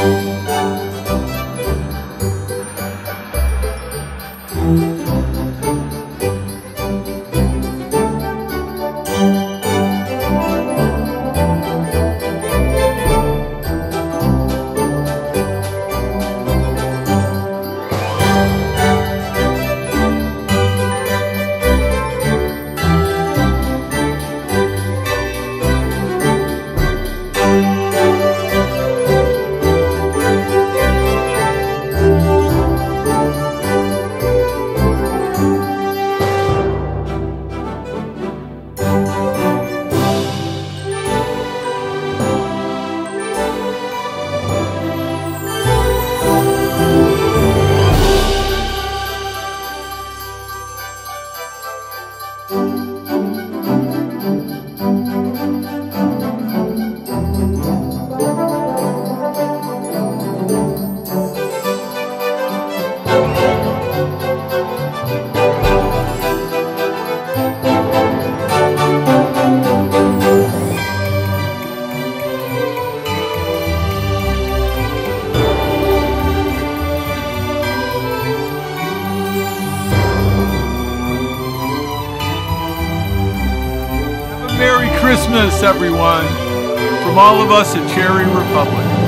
Música Merry Christmas, everyone, from all of us at Cherry Republic.